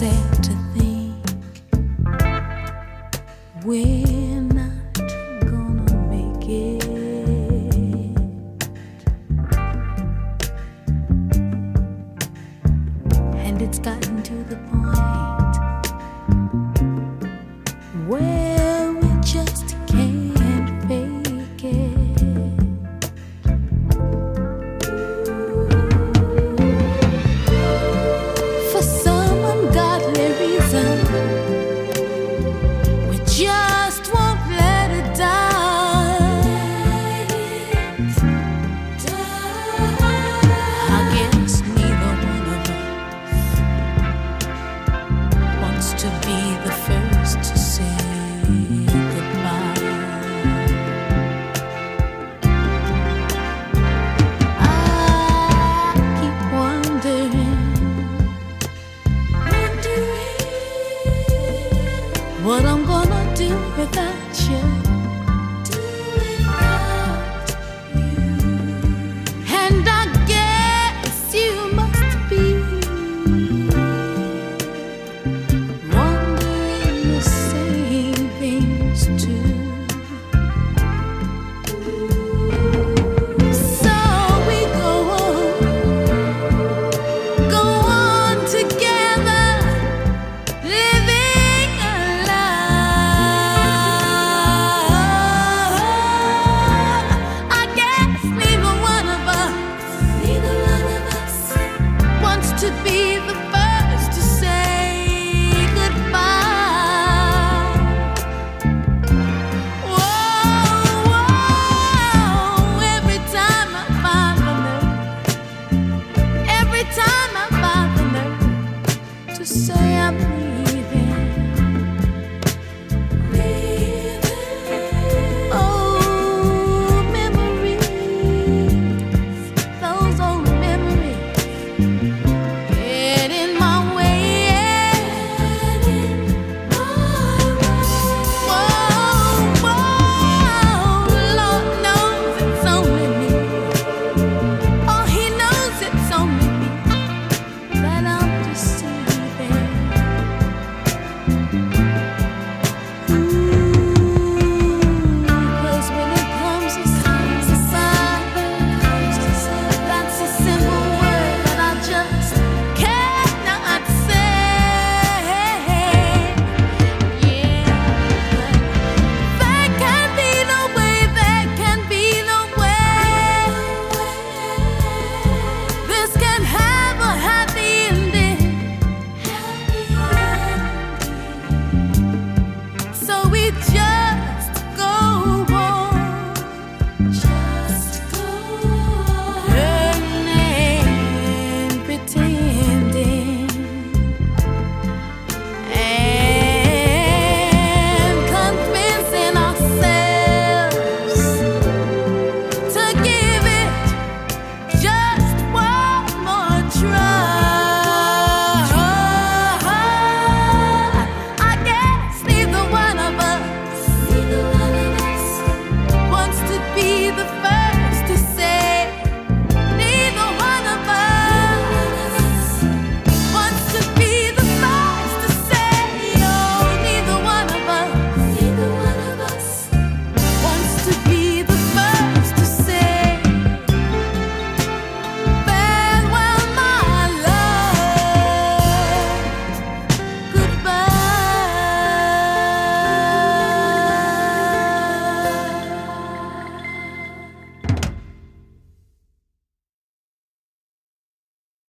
sad to think we're not gonna make it, and it's gotten to the point.